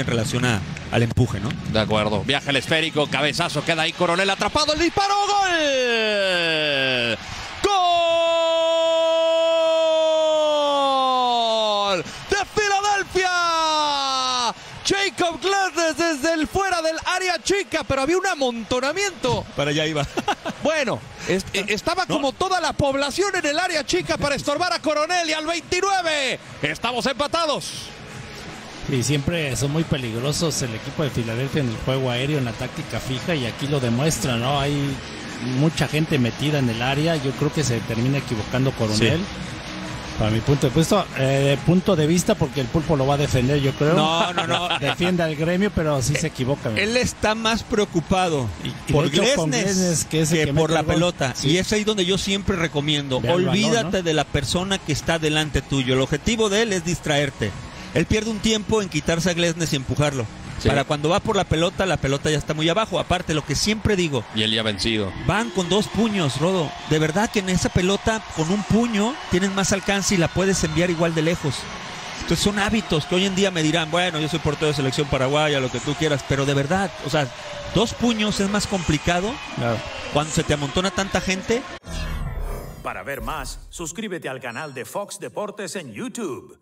en relación a- al empuje, ¿no? De acuerdo. Viaja el esférico, cabezazo, queda ahí Coronel atrapado, el disparo, gol. ¡Gol! ¡De Filadelfia! Jacob Gladys desde el fuera del área chica, pero había un amontonamiento. Para allá iba. Bueno, es- eh, estaba como toda la población en el área chica para estorbar a Coronel y al 29. Estamos empatados. Y siempre son muy peligrosos el equipo de Filadelfia en el juego aéreo, en la táctica fija, y aquí lo demuestra, ¿no? Hay mucha gente metida en el área, yo creo que se termina equivocando Coronel. Para mi punto de vista, eh, punto de vista, porque el pulpo lo va a defender, yo creo. No, no, no. Defiende al gremio, pero sí se equivoca. Él está más preocupado Y- por Glesnes que que, que por la pelota. Sí. Y es ahí donde yo siempre recomiendo. Ve al balón, Olvídate ¿no? de la persona que está delante tuyo. El objetivo de él es distraerte. Él pierde un tiempo en quitarse a Glesnes y empujarlo. Sí. Para cuando va por la pelota, la pelota ya está muy abajo. Aparte, lo que siempre digo, Y él ya vencido. van con dos puños, Rodo. De verdad que en esa pelota, con un puño, tienes más alcance y la puedes enviar igual de lejos. Entonces son hábitos que hoy en día me dirán, bueno, yo soy portero de selección paraguaya, lo que tú quieras, pero de verdad, o sea, dos puños es más complicado Claro. cuando se te amontona tanta gente. Para ver más, suscríbete al canal de Fox Deportes en YouTube.